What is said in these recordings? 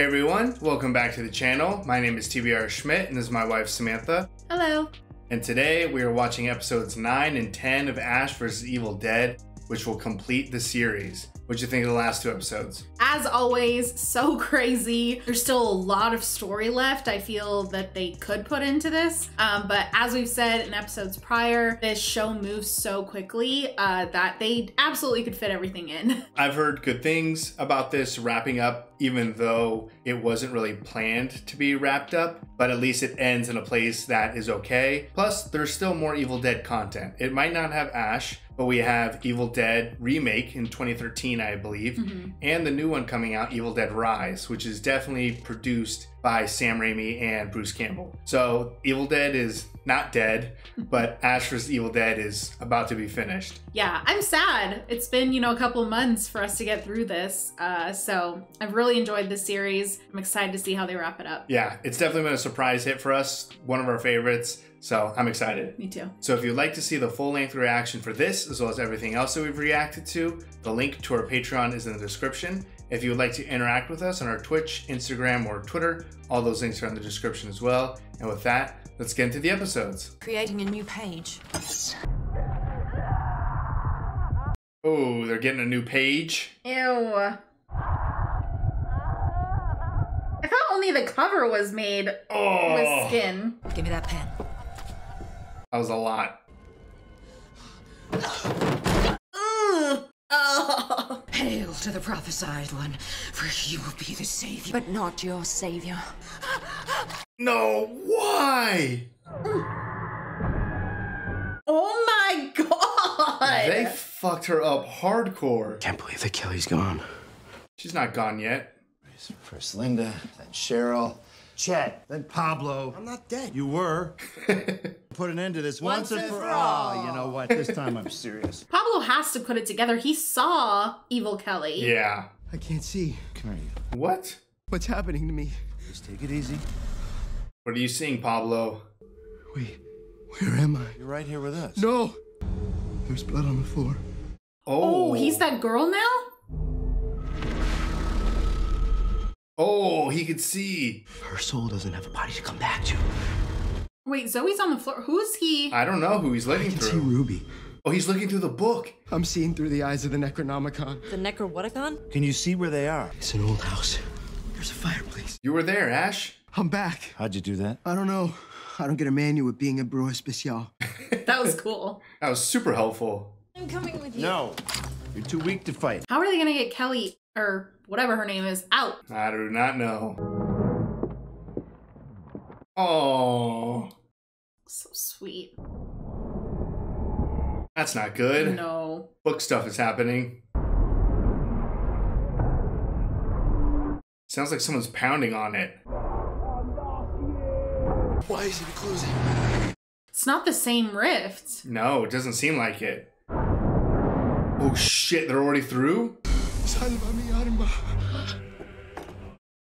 Hey everyone, welcome back to the channel. My name is TBR Schmitt and this is my wife Samantha. Hello. And today we are watching episodes 9 and 10 of Ash vs. Evil Dead, which will complete the series. What'd you think of the last two episodes? As always, so crazy. There's still a lot of story left I feel that they could put into this. Um, but as we've said in episodes prior, this show moves so quickly uh, that they absolutely could fit everything in. I've heard good things about this wrapping up, even though it wasn't really planned to be wrapped up, but at least it ends in a place that is okay. Plus, there's still more Evil Dead content. It might not have Ash, but we have Evil Dead Remake in 2013, I believe, Mhm. and the new one coming out, Evil Dead Rise, which is definitely produced by Sam Raimi and Bruce Campbell. So, Evil Dead is not dead, but Ash vs. Evil Dead is about to be finished. Yeah, I'm sad. It's been, you know, a couple months for us to get through this. Uh, so I've really enjoyed this series. I'm excited to see how they wrap it up. Yeah, it's definitely been a surprise hit for us, one of our favorites. So I'm excited. Me too. So if you'd like to see the full length reaction for this, as well as everything else that we've reacted to, the link to our Patreon is in the description. If you would like to interact with us on our Twitch, Instagram, or Twitter, all those links are in the description as well. And with that, let's get into the episodes. Creating a new page. Oh, they're getting a new page. Ew. I thought only the cover was made Oh, with skin. Give me that pen. That was a lot. Oh. Hail to the prophesied one, for he will be the savior. But not your savior. No, why? Oh my god! They fucked her up hardcore. Can't believe that Kelly's gone. She's not gone yet. First Linda, then Cheryl, Chet, then Pablo. I'm not dead. You were. Put an end to this once, and for all. You know what? This time I'm serious. Pablo has to put it together. He saw Evil Kelly. Yeah. I can't see. Come here. What? What's happening to me? Just take it easy. What are you seeing, Pablo? Wait, where am I? You're right here with us. No! There's blood on the floor. Oh, oh he's that girl now? Oh, he could see. Her soul doesn't have a body to come back to. Wait, Zoe's on the floor. Who's he? I don't know who he's looking I looking can see. Ruby. Oh, he's looking through the book. I'm seeing through the eyes of the Necronomicon. The Necrowaticon? Can you see where they are? It's an old house. There's a fireplace. You were there, Ash. I'm back. How'd you do that? I don't know. I don't get a manual with being a Brujo Especial. That was cool. That was super helpful. I'm coming with you. No. You're too weak to fight. How are they gonna get Kelly, or whatever her name is, out? I do not know. Oh, So sweet. that's not good. No. Book stuff is happening. Sounds like someone's pounding on it. Why is it closing? It's not the same rift. No, it doesn't seem like it. Oh shit, they're already through? Salva mi alma.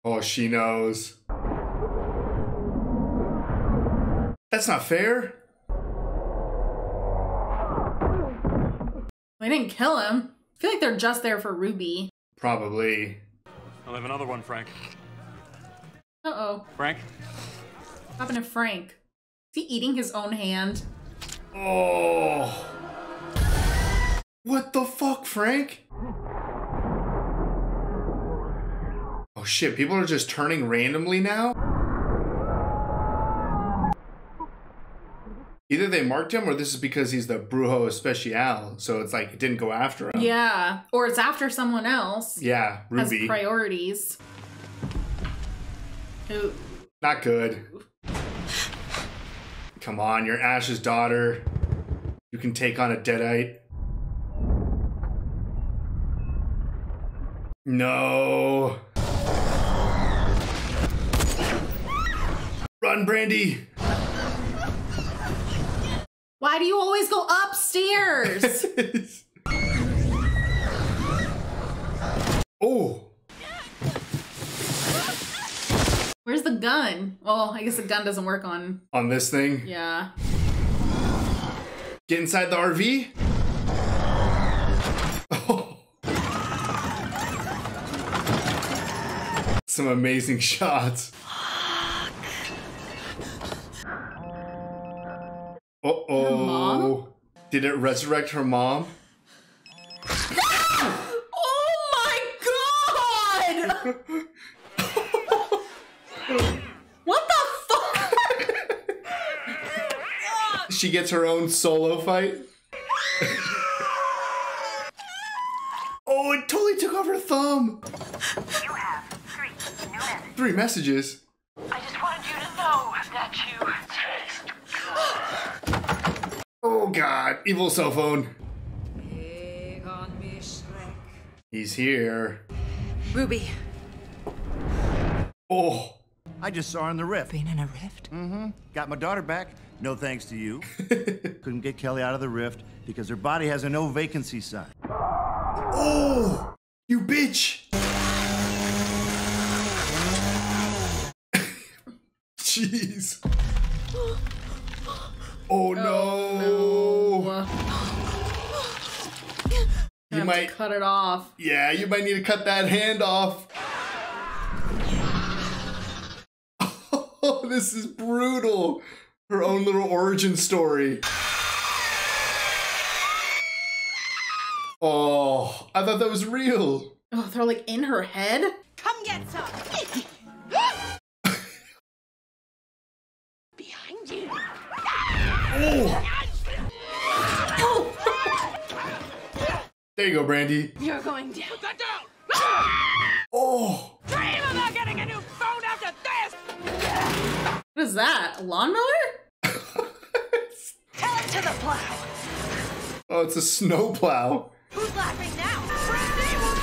Oh, she knows. That's not fair. They didn't kill him. I feel like they're just there for Ruby. Probably. I'll have another one, Frank. Uh oh. Frank? What happened to Frank? Is he eating his own hand? Oh. What the fuck, Frank? Oh shit, people are just turning randomly now? Either they marked him or this is because he's the Brujo Especial, so it's like it didn't go after him. Yeah. Or it's after someone else. Yeah, Ruby. Has priorities. Ooh. Not good. Come on, you're Ash's daughter. You can take on a deadite. No. Run, Brandy. Why do you always go upstairs? oh, Where's the gun? Well, I guess the gun doesn't work on. on this thing. Yeah. Get inside the RV. Some amazing shots. Uh oh. mom? Did it resurrect her mom? Oh my god! what the fuck? She gets her own solo fight. oh, it totally took off her thumb. You have three new messages. Three messages. Oh god, evil cell phone. He's here. Ruby. Oh, I just saw her in the rift. Been in a rift? Mm-hmm. Got my daughter back. No thanks to you. Couldn't get Kelly out of the rift because her body has a no vacancy sign. oh, you bitch. Jeez. Oh no. You Have might to cut it off. Yeah, you might need to cut that hand off. Oh, this is brutal. Her own little origin story. Oh, I thought that was real. Oh, they're like in her head? Come get some. Behind you. Oh, There you go, Brandy. You're going down. Oh, Dream about getting a new phone after this. What is that? A lawnmower? Tell it to the plow. oh, it's a snowplow. Who's laughing now? Brandy will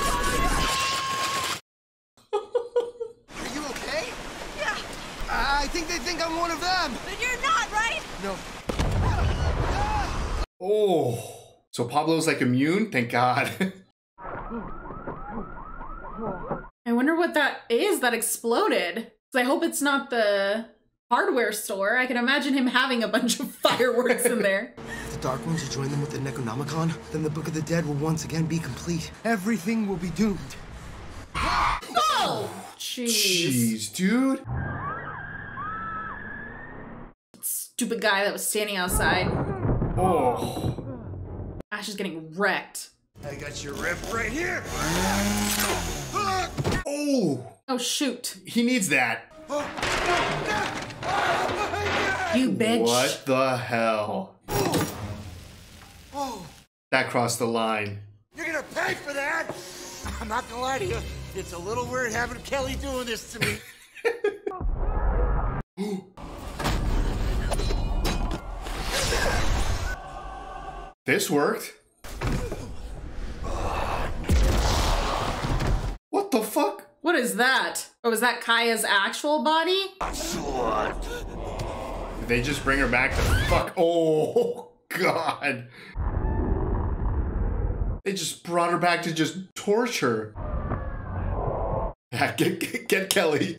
Are you okay? Yeah, I think they think I'm one of them. but you're not, right? No. Oh, so Pablo's like immune? Thank God. I wonder what that is that exploded. 'Cause I hope it's not the hardware store. I can imagine him having a bunch of fireworks in there. If the Dark Ones will join them with the Necronomicon, then the Book of the Dead will once again be complete. Everything will be doomed. Oh! Jeez. Jeez, dude. Stupid guy that was standing outside. Oh. Ash is getting wrecked. I got your rip right here. Oh, Oh, shoot. he needs that. You bitch. What the hell? That crossed the line. You're gonna pay for that. I'm not gonna lie to you. It's a little weird having Kelly doing this to me. This worked. What the fuck? What is that? Oh, is that Kaya's actual body? Did they just bring her back to fuck? Oh, God. They just brought her back to just torture. Yeah, get, get, get Kelly.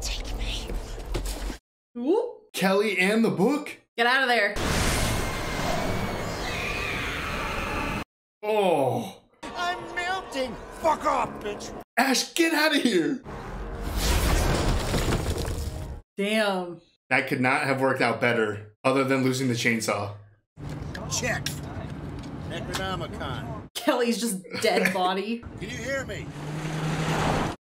Take me. Ooh. Kelly and the book? Get out of there. Oh. I'm melting. Fuck off, bitch. Ash, get out of here. Damn. That could not have worked out better, other than losing the chainsaw. Check. Necronomicon. Kelly's just dead body. Can you hear me?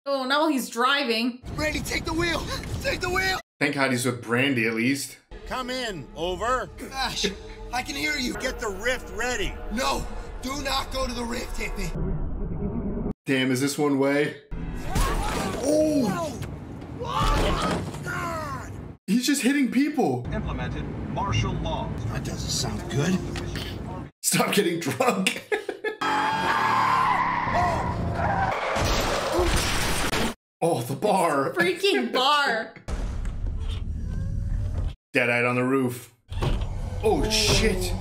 Oh, now he's driving. Brandy, take the wheel. Take the wheel. Thank God he's with Brandy at least. Come in. Over. Ash, I can hear you. Get the rift ready. No, do not go to the rift, hippie. Damn, is this one way? Oh! God! He's just hitting people. Implemented martial law. That doesn't sound good. Stop getting drunk. oh, the bar. Freaking bar. Deadite on the roof. Oh, shit.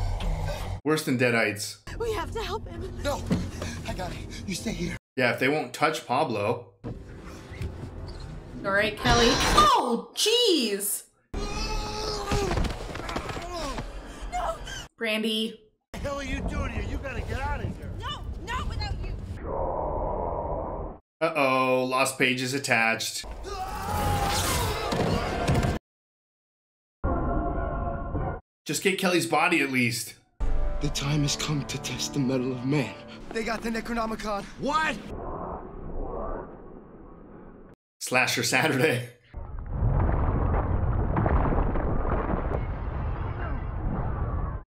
Worse than Deadites. We have to help him. No, I got it. You stay here. Yeah, if they won't touch Pablo. All right, Kelly. Oh, jeez. No. Brandy. What the hell are you doing here? You gotta get out of here. No, not without you. Uh oh, lost pages attached. Just get Kelly's body at least. The time has come to test the mettle of man. They got the Necronomicon. What? Slasher Saturday.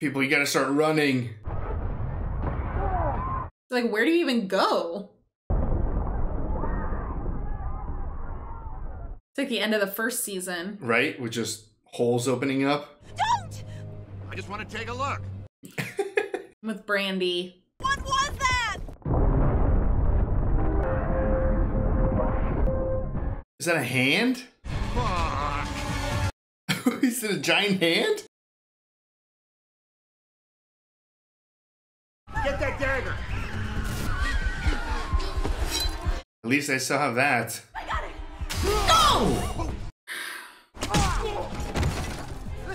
People, you gotta start running. Like, where do you even go? It's like the end of the first season. Right? With just holes opening up. Don't! I just want to take a look. With Brandy. What was that? Is that a hand? Is it a giant hand? Get that dagger. At least I still have that.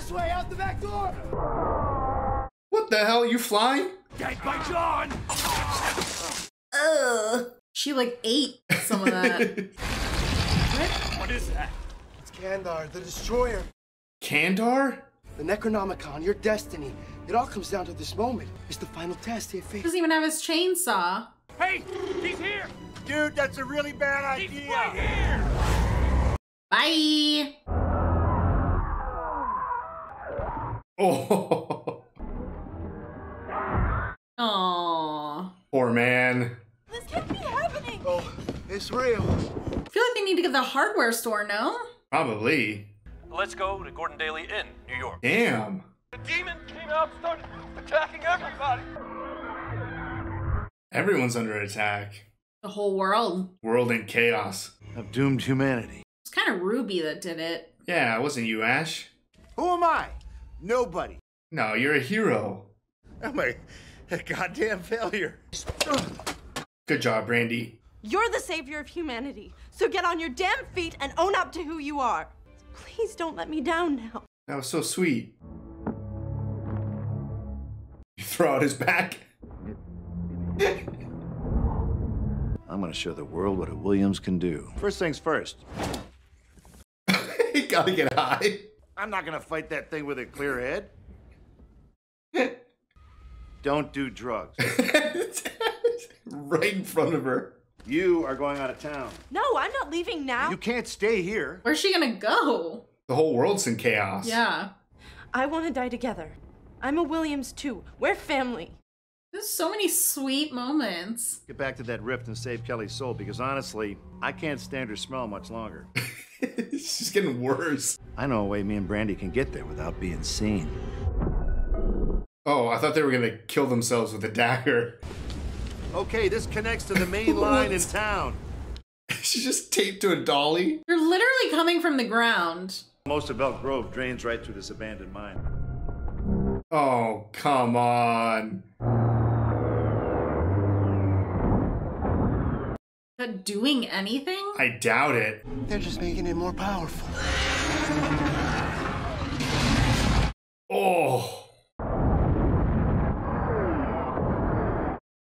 This way, out the back door. What the hell? You flying? Dead by John. Ugh. She like ate some of that. What is that? It's Kandar, the destroyer. Kandar? The Necronomicon, your destiny. It all comes down to this moment. It's the final test, here, fate. Doesn't even have his chainsaw. Hey, he's here. Dude, that's a really bad idea. He's right here. Bye. Oh, Aww. poor man. This can't be happening! Oh, it's real. I feel like they need to get the hardware store, no? Probably. Let's go to Gordon Daly Inn, New York. Damn. The demon came out and started attacking everybody. Everyone's under attack. The whole world. World in chaos. Of doomed humanity. It's kind of Ruby that did it. Yeah, it wasn't you, Ash. Who am I? Nobody. No, you're a hero. I'm a, a goddamn failure. Good job, Brandy. You're the savior of humanity, so get on your damn feet and own up to who you are. Please don't let me down now. That was so sweet. You throw out his back. I'm gonna show the world what a Williams can do. First things first. he gotta get high. I'm not gonna fight that thing with a clear head. Don't do drugs. right in front of her. You are going out of town. No, I'm not leaving now. You can't stay here. Where's she gonna go? The whole world's in chaos. Yeah. I want to die together. I'm a Williams too. We're family. There's so many sweet moments. Get back to that rift and save Kelly's soul because honestly, I can't stand her smell much longer. it's just getting worse. I know a way me and Brandy can get there without being seen. Oh, I thought they were gonna kill themselves with a dagger. Okay, this connects to the main line in town. She's just taped to a dolly. You're literally coming from the ground. Most of Elk Grove drains right through this abandoned mine. Oh, come on. Doing anything? I doubt it. They're just making it more powerful. Oh.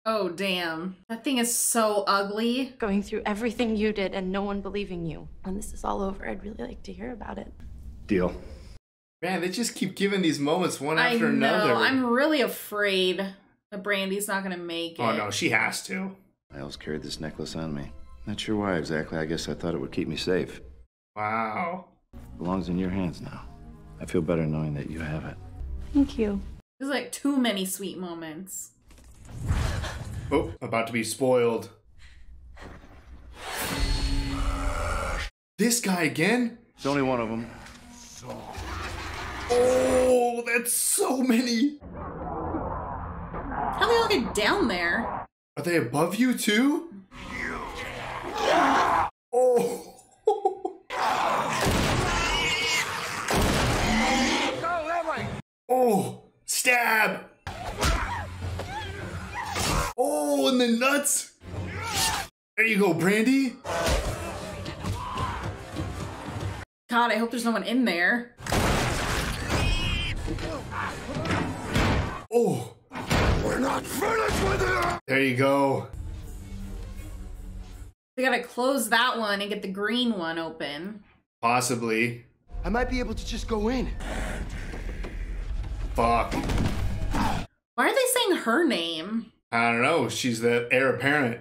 Oh, damn. That thing is so ugly. Going through everything you did and no one believing you. When this is all over, I'd really like to hear about it. Deal. Man, they just keep giving these moments one I after know. another. I'm really afraid that Brandy's not gonna make oh, it. Oh no, she has to. I always carried this necklace on me. Not sure why exactly. I guess I thought it would keep me safe. Wow. Belongs in your hands now. I feel better knowing that you have it. Thank you. There's like too many sweet moments. Oh, about to be spoiled. This guy again? It's only one of them. Oh, that's so many. How they all get down there? Are they above you too? Oh. Go that way. Oh, stab. Oh, in the nuts. There you go, Brandy. God, I hope there's no one in there. Oh, We're not finished with it. there you go. We gotta close that one and get the green one open. Possibly. I might be able to just go in. Fuck. Why are they saying her name? I don't know. She's the heir apparent.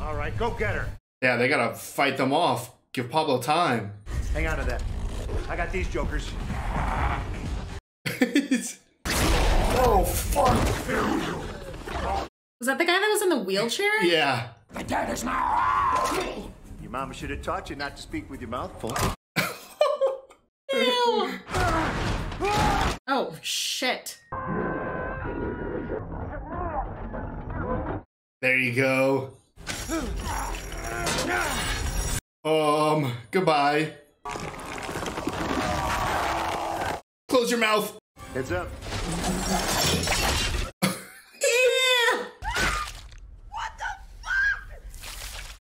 All right, go get her. Yeah, they gotta fight them off. Give Pablo time. Hang on to that. I got these jokers. oh, fuck. Was that the guy that was in the wheelchair? Yeah. The dead is now. Your mama should have taught you not to speak with your mouth full. Ew. Oh, shit. There you go. Um, goodbye. Close your mouth. Heads up. what the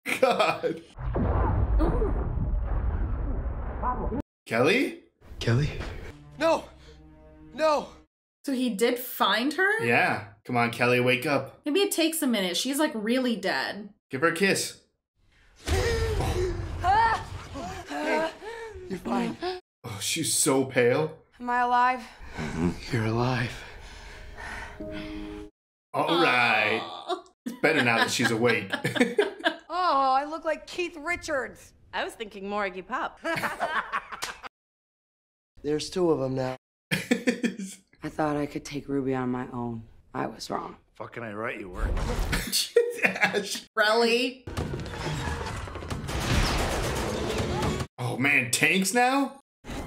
fuck? God. Kelly? Kelly? No! No! So he did find her? Yeah. Come on, Kelly, wake up. Maybe it takes a minute. She's like really dead. Give her a kiss. You're fine. Oh, she's so pale. Am I alive? You're alive. All right. It's better now that she's awake. Oh, I look like Keith Richards. I was thinking more Iggy Pop. There's two of them now. I thought I could take Ruby on my own. I was wrong. Fucking I right you were. Ash. Really? Oh man, tanks now?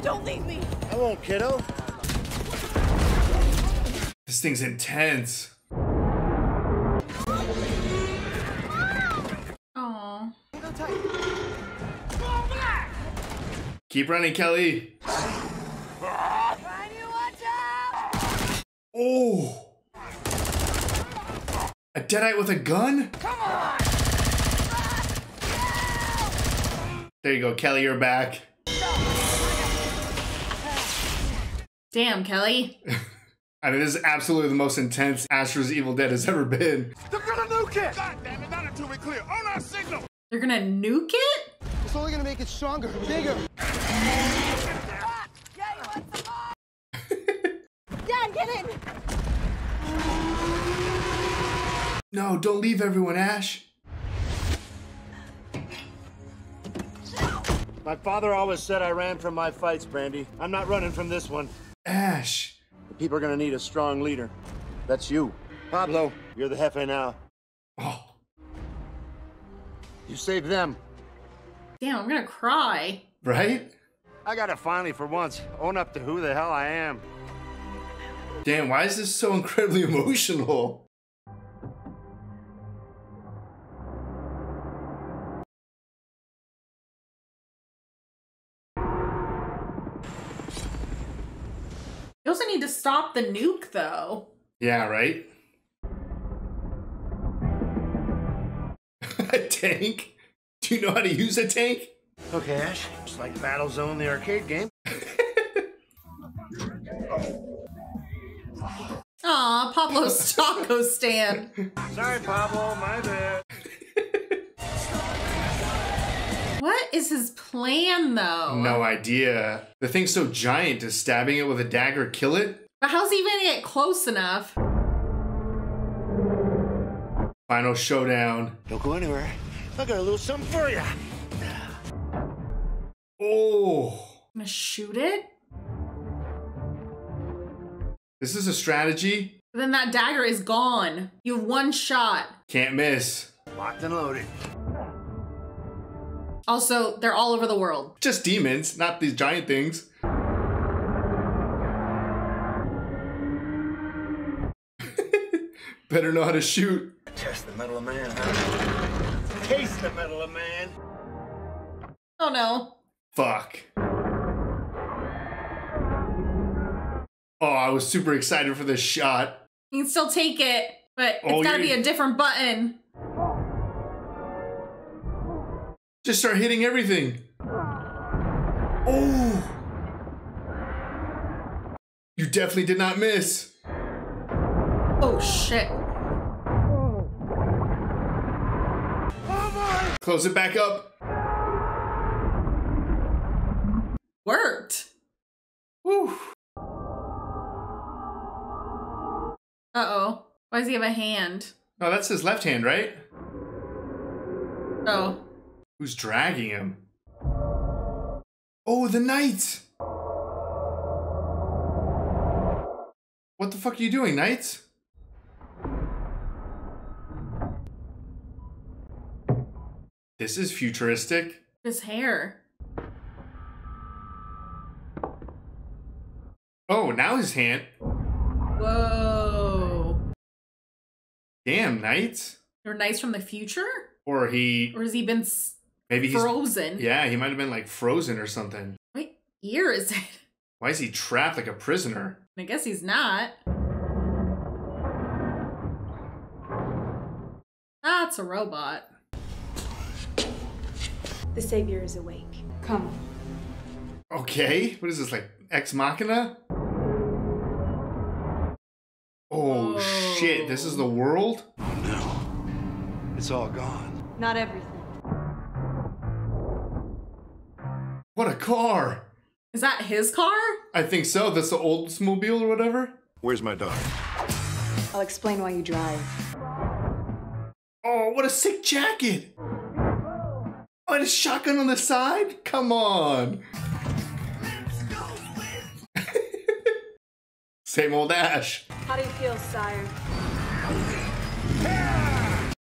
Don't leave me. I won't, kiddo. This thing's intense. Aw. Keep running, Kelly. Oh. A deadite with a gun? Come on! There you go, Kelly, you're back. Damn, Kelly. and it is absolutely the most intense Ash vs. Evil Dead has ever been. They're gonna nuke it! God damn it, not until we're clear. On our signal! They're gonna nuke it? It's only gonna make it stronger, bigger. Dad, get in! No, don't leave everyone, Ash. My father always said I ran from my fights, Brandy. I'm not running from this one. Ash. The people are gonna need a strong leader. That's you. Pablo, you're the jefe now. Oh. You saved them. Damn, I'm gonna cry. Right? I gotta finally, for once, own up to who the hell I am. Damn, why is this so incredibly emotional? Also need to stop the nuke, though. Yeah, right? a tank? Do you know how to use a tank? Okay, Ash. It's like Battlezone, the arcade game. Aw, Pablo's taco stand. Sorry, Pablo, my bad. What is his plan, though? No idea. The thing's so giant, does stabbing it with a dagger kill it? But how's he gonna get close enough? Final showdown. Don't go anywhere. I got a little something for you. Oh. I'm gonna shoot it? This is a strategy. Then that dagger is gone. You have one shot. Can't miss. Locked and loaded. Also, they're all over the world. Just demons, not these giant things. Better know how to shoot. Test the mettle of man, huh? Taste the metal of man. Oh no. Fuck. Oh, I was super excited for this shot. You can still take it, but it's Oh, gotta be a different button. Just start hitting everything. Oh. You definitely did not miss. Oh shit. Close it back up. Worked. Woo. Uh oh. Why does he have a hand? Oh, that's his left hand, right? Oh. Who's dragging him? Oh, the knight! What the fuck are you doing, knight? This is futuristic. His hair. Oh, now his hand. Whoa. Damn, knight. Or knights from the future? Or he Or has he been maybe he's frozen? Yeah, he might have been like frozen or something. What year is it? Why is he trapped like a prisoner? I guess he's not. That's a robot. The Savior is awake. Come. Okay, what is this like Ex Machina? Oh shit, this is the oh. world? Oh no. It's all gone. Not everything. What a car! Is that his car? I think so. That's the Oldsmobile or whatever. Where's my dog? I'll explain why you drive. Oh, what a sick jacket! Oh, and a shotgun on the side? Come on! Same old Ash. How do you feel, sire?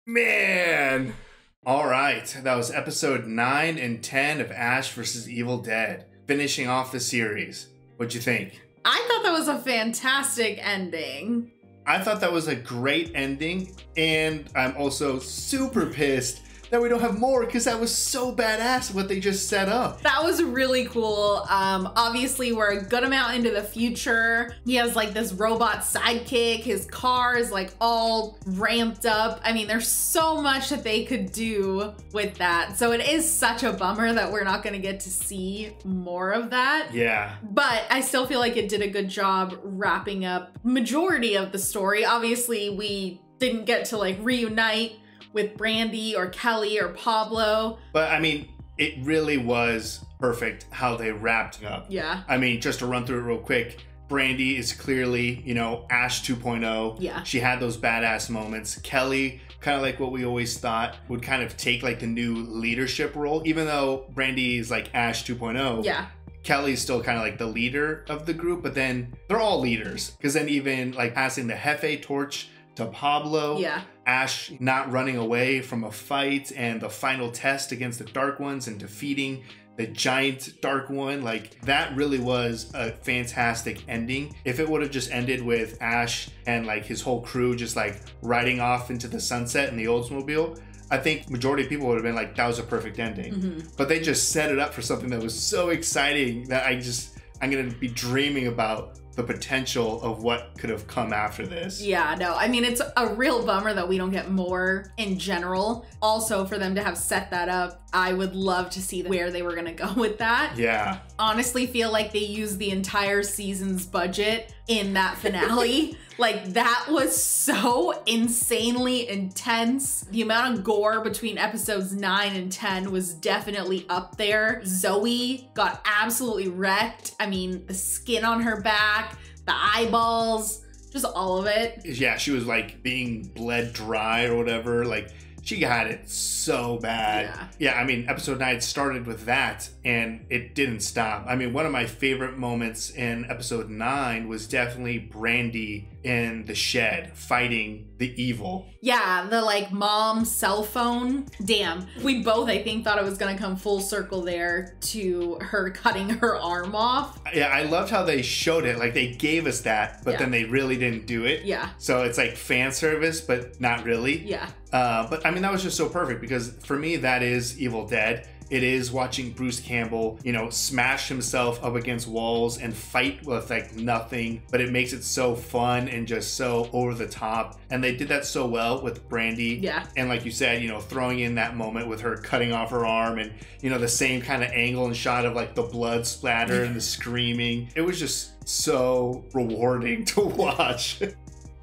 Man! Alright, that was episode 9 and 10 of Ash vs. Evil Dead, finishing off the series. What'd you think? I thought that was a fantastic ending. I thought that was a great ending, and I'm also super pissed that we don't have more because that was so badass what they just set up. That was really cool. Um, obviously, we're a good amount into the future. He has like this robot sidekick. His car is like all ramped up. I mean, there's so much that they could do with that. So it is such a bummer that we're not going to get to see more of that. Yeah. But I still feel like it did a good job wrapping up majority of the story. Obviously, we didn't get to like reunite with Brandy or Kelly or Pablo. But I mean, it really was perfect how they wrapped it up. Yeah. I mean, just to run through it real quick, Brandy is clearly, you know, Ash 2.0. Yeah. She had those badass moments. Kelly, kind of like what we always thought, would kind of take like the new leadership role, even though Brandy is like Ash 2.0. Yeah. Kelly's still kind of like the leader of the group, but then they're all leaders. Because then even like passing the jefe torch to Pablo. Yeah. Ash not running away from a fight and the final test against the Dark Ones and defeating the giant Dark One. Like, that really was a fantastic ending. If it would have just ended with Ash and like his whole crew just like riding off into the sunset in the Oldsmobile, I think majority of people would have been like, that was a perfect ending. Mhm. But they just set it up for something that was so exciting that I just, I'm gonna be dreaming about the potential of what could have come after this. Yeah, no, I mean, it's a real bummer that we don't get more in general. Also, for them to have set that up, I would love to see where they were going to go with that. Yeah. Honestly, feel like they used the entire season's budget in that finale. like, that was so insanely intense. The amount of gore between episodes 9 and 10 was definitely up there. Zoe got absolutely wrecked. I mean, the skin on her back, the eyeballs, just all of it. Yeah, she was like being bled dry or whatever. Like she had it so bad. Yeah. I mean, episode nine started with that and it didn't stop. I mean, one of my favorite moments in episode nine was definitely Brandy in the shed fighting the evil. Yeah, the like mom cell phone. Damn. We both, I think, thought it was gonna come full circle there to her cutting her arm off. Yeah, I loved how they showed it. Like they gave us that, but Yeah. then they really didn't do it. Yeah. So it's like fan service, but not really. Yeah. Uh, but I mean, that was just so perfect because for me, that is Evil Dead. It is watching Bruce Campbell, you know, smash himself up against walls and fight with like nothing, but it makes it so fun and just so over the top. And they did that so well with Brandy. Yeah. And like you said, you know, throwing in that moment with her cutting off her arm and, you know, the same kind of angle and shot of like the blood splatter and the screaming. It was just so rewarding to watch.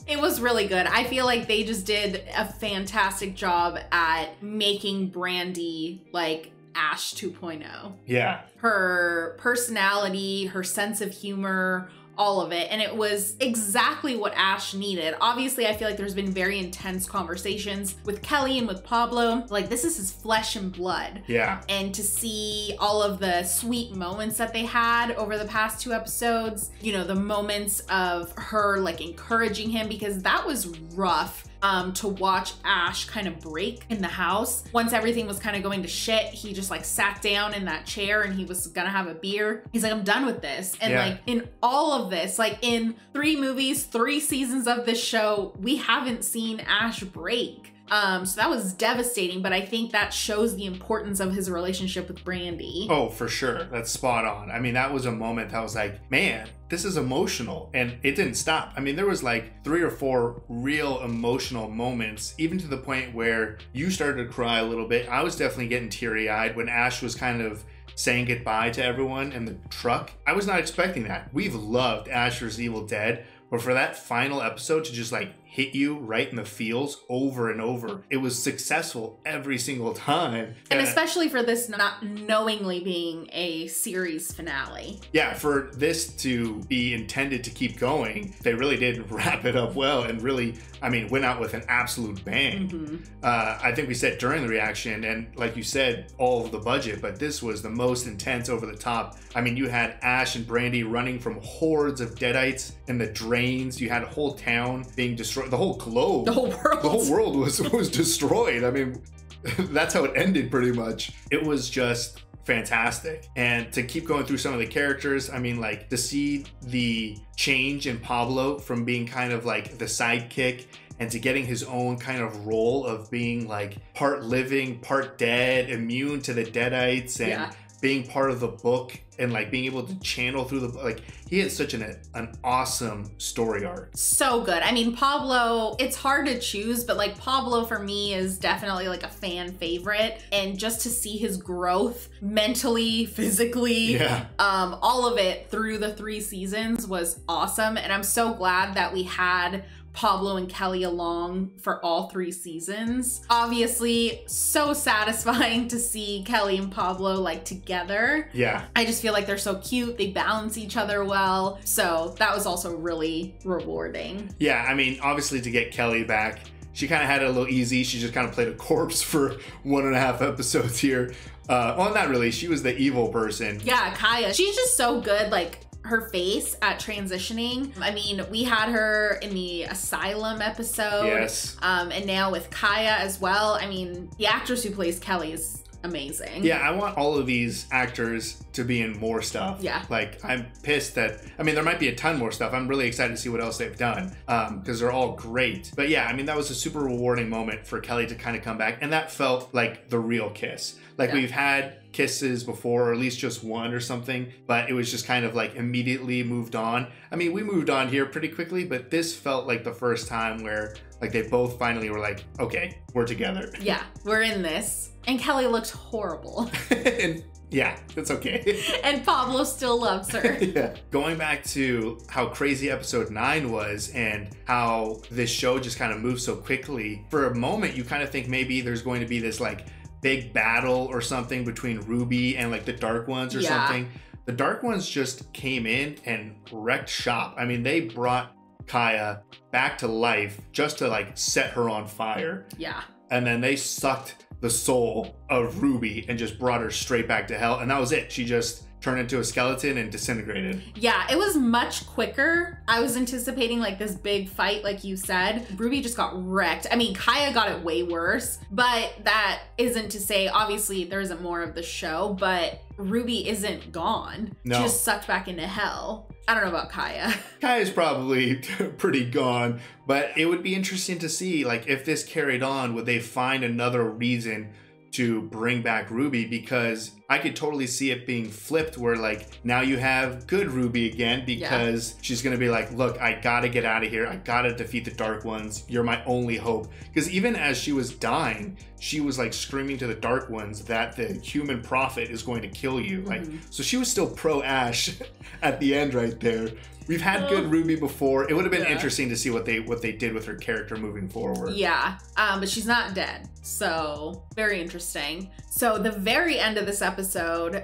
It was really good. I feel like they just did a fantastic job at making Brandy like Ash 2.0. Yeah. Her personality, her sense of humor, all of it. And it was exactly what Ash needed. Obviously, I feel like there's been very intense conversations with Kelly and with Pablo. Like, this is his flesh and blood. Yeah. And to see all of the sweet moments that they had over the past two episodes, you know, the moments of her like encouraging him because that was rough um, to watch Ash kind of break in the house. Once everything was kind of going to shit, he just like sat down in that chair and he was gonna have a beer. He's like, I'm done with this. And Yeah. like in all of this, like in three movies, three seasons of this show, we haven't seen Ash break. Um, so that was devastating, but I think that shows the importance of his relationship with Brandy. Oh, for sure. That's spot on. I mean, that was a moment that was like, man, this is emotional. And it didn't stop. I mean, there was like three or four real emotional moments, even to the point where you started to cry a little bit. I was definitely getting teary eyed when Ash was kind of saying goodbye to everyone in the truck. I was not expecting that. We've loved Ash vs. Evil Dead, but for that final episode to just like hit you right in the feels over and over, it was successful every single time. And especially for this not knowingly being a series finale. yeah, for this to be intended to keep going, they really did wrap it up well and really, I mean, went out with an absolute bang. Uh, I think we said during the reaction, and like you said, all of the budget, but this was the most intense over the top. I mean, you had Ash and Brandy running from hordes of deadites in the drains. You had a whole town being destroyed. The whole globe, The whole world. the whole world was was destroyed. I mean, that's how it ended pretty much. It was just fantastic. And to keep going through some of the characters, I mean, like to see the change in Pablo from being kind of like the sidekick and to getting his own kind of role of being like part living, part dead, immune to the deadites and Yeah. Being part of the book and like being able to channel through the like he had such an an awesome story arc. So good. I mean, Pablo, it's hard to choose, but like Pablo for me is definitely like a fan favorite. And just to see his growth mentally, physically, Yeah. um, all of it through the three seasons was awesome. And I'm so glad that we had Pablo and Kelly along for all three seasons. Obviously, so satisfying to see Kelly and Pablo like together. Yeah. I just feel like they're so cute. They balance each other well. So that was also really rewarding. Yeah, I mean, obviously to get Kelly back, she kind of had it a little easy. She just kind of played a corpse for one and a half episodes here. Uh, well, not really. She was the evil person. Yeah, Kaya. She's just so good. Like her face at transitioning. I mean, we had her in the asylum episode. Yes. Um, and now with Kaya as well. I mean, the actress who plays Kelly is amazing. Yeah, I want all of these actors to be in more stuff. Yeah. Like, I'm pissed that, I mean, there might be a ton more stuff. I'm really excited to see what else they've done because they're all great. But yeah, I mean, that was a super rewarding moment for Kelly to kind of come back. And that felt like the real kiss. Like, Yeah. we've had kisses before, or at least just one or something, but it was just kind of like immediately moved on. I mean, we moved on here pretty quickly, but this felt like the first time where like they both finally were like, okay, we're together. Yeah, we're in this. And Kelly looked horrible. and yeah, it's okay. and Pablo still loves her. yeah. Going back to how crazy episode 9 was and how this show just kind of moves so quickly, for a moment you kind of think maybe there's going to be this like big battle or something between Ruby and like the Dark Ones or Yeah. something. The Dark Ones just came in and wrecked shop. I mean, they brought Kaya back to life just to like set her on fire. Yeah. And then they sucked the soul of Ruby and just brought her straight back to hell. And that was it. She just turned into a skeleton and disintegrated. Yeah, it was much quicker. I was anticipating like this big fight, like you said. Ruby just got wrecked. I mean, Kaya got it way worse, but that isn't to say, obviously, there isn't more of the show, but Ruby isn't gone. No. She just sucked back into hell. I don't know about Kaya. Kaya's probably pretty gone, but it would be interesting to see like if this carried on, would they find another reason to bring back Ruby? Because I could totally see it being flipped where like now you have good Ruby again because she's gonna be like, look, I gotta get out of here. I gotta defeat the Dark Ones. You're my only hope. Because even as she was dying, she was like screaming to the Dark Ones that the human prophet is going to kill you. Like, so she was still pro Ash at the end right there. We've had good Ruby before. It would have been Yeah. interesting to see what they what they did with her character moving forward. Yeah, um, but she's not dead. So, very interesting. So, the very end of this episode,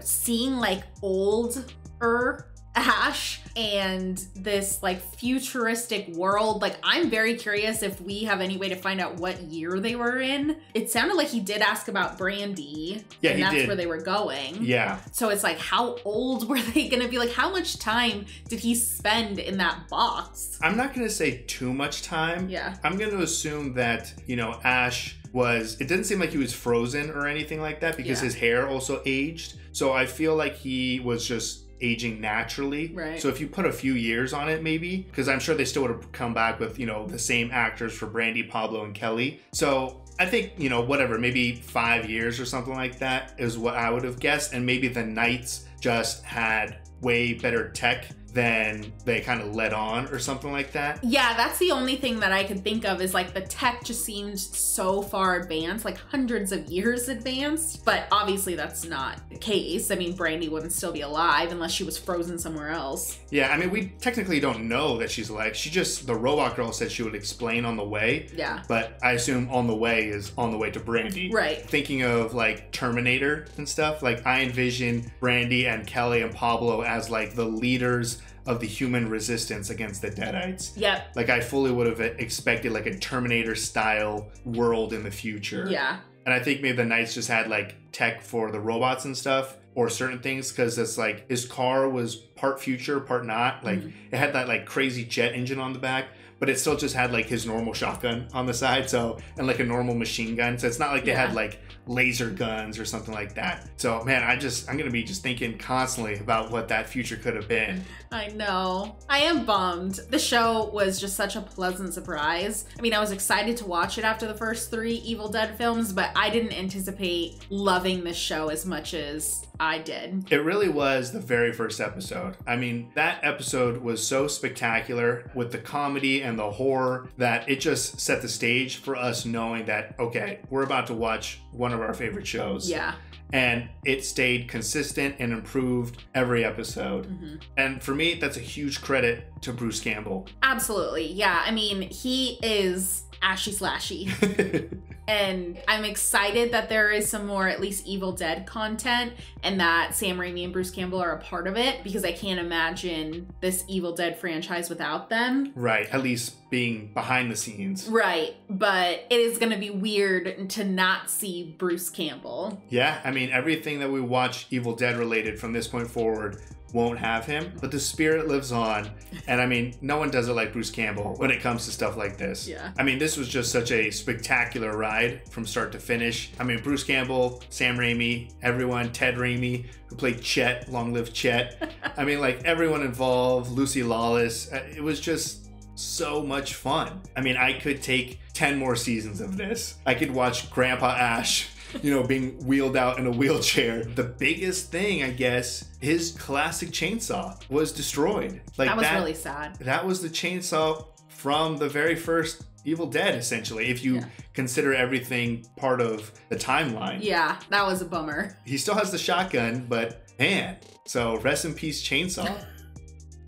seeing like older Ash and this like futuristic world, like I'm very curious if we have any way to find out what year they were in. It sounded like he did ask about Brandy. Yeah, and that's did. where they were going. Yeah. So it's like, how old were they gonna be? Like, how much time did he spend in that box? I'm not going to say too much time. Yeah. I'm going to assume that, you know, Ash was, it didn't seem like he was frozen or anything like that because Yeah. his hair also aged. So I feel like he was just aging naturally. Right. So if you put a few years on it, maybe, because I'm sure they still would have come back with, you know, the same actors for Brandy, Pablo, and Kelly. So I think, you know, whatever, maybe five years or something like that is what I would have guessed. And maybe the Knights just had way better tech than they kind of let on or something like that. Yeah, that's the only thing that I could think of is like the tech just seemed so far advanced, like hundreds of years advanced. But obviously, that's not the case. I mean, Brandy wouldn't still be alive unless she was frozen somewhere else. Yeah, I mean, we technically don't know that she's alive. She just, the robot girl said she would explain on the way. Yeah. But I assume on the way is on the way to Brandy. Right. Thinking of like Terminator and stuff, like I envision Brandy and Kelly and Pablo as like the leaders of the human resistance against the Deadites. Yep. Like I fully would have expected like a Terminator style world in the future. Yeah. And I think maybe the Knights just had like tech for the robots and stuff or certain things because it's like his car was part future, part not. Like mm-hmm. it had that like crazy jet engine on the back, but it still just had like his normal shotgun on the side. So, and like a normal machine gun. So it's not like they Yeah. had like laser guns or something like that. So, man, I just, I'm going to be just thinking constantly about what that future could have been. I know. I am bummed. The show was just such a pleasant surprise. I mean, I was excited to watch it after the first three Evil Dead films, but I didn't anticipate loving this show as much as I did. It really was the very first episode. I mean, that episode was so spectacular with the comedy and the horror that it just set the stage for us knowing that, okay, we're about to watch one of our favorite shows. Yeah. And it stayed consistent and improved every episode. Mm-hmm. And for me, that's a huge credit to Bruce Campbell. Absolutely. Yeah. I mean, he is ashy slashy. and I'm excited that there is some more, at least Evil Dead content, and that Sam Raimi and Bruce Campbell are a part of it because I can't imagine this Evil Dead franchise without them. Right. At least being behind the scenes. Right. But it is going to be weird to not see Bruce Campbell. Yeah, I mean, everything that we watch Evil Dead related from this point forward won't have him, but the spirit lives on. And I mean, no one does it like Bruce Campbell when it comes to stuff like this. Yeah. I mean, this was just such a spectacular ride from start to finish. I mean, Bruce Campbell, Sam Raimi, everyone, Ted Raimi, who played Chet, long live Chet. I mean, like everyone involved, Lucy Lawless. uh, It was just so much fun. I mean, I could take 10 more seasons of this. I could watch Grandpa Ash, you know, being wheeled out in a wheelchair. The biggest thing, I guess, his classic chainsaw was destroyed. Like that was really sad. That was the chainsaw from the very first Evil Dead, essentially, if you consider everything part of the timeline. Yeah, that was a bummer. He still has the shotgun, but man, so rest in peace, chainsaw.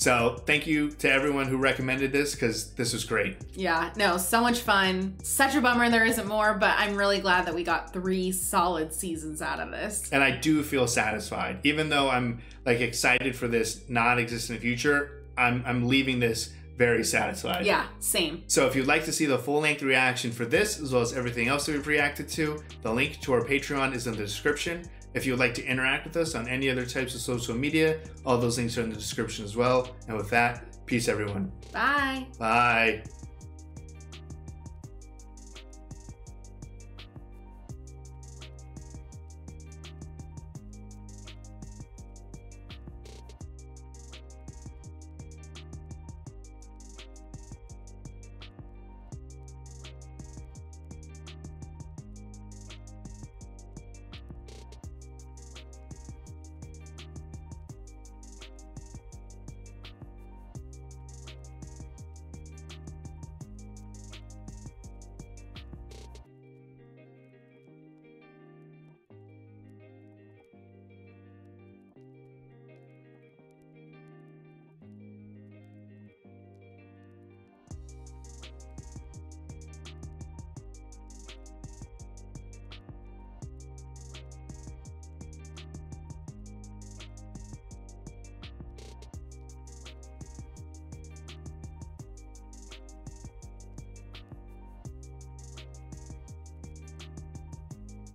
So thank you to everyone who recommended this because this was great. Yeah, no, so much fun. Such a bummer there isn't more, but I'm really glad that we got three solid seasons out of this. And I do feel satisfied. Even though I'm like excited for this non-existent future, I'm I'm leaving this very satisfied. Yeah, same. So if you'd like to see the full-length reaction for this, as well as everything else that we've reacted to, the link to our Patreon is in the description. If you would like to interact with us on any other types of social media, all those links are in the description as well. And with that, peace everyone. Bye. Bye.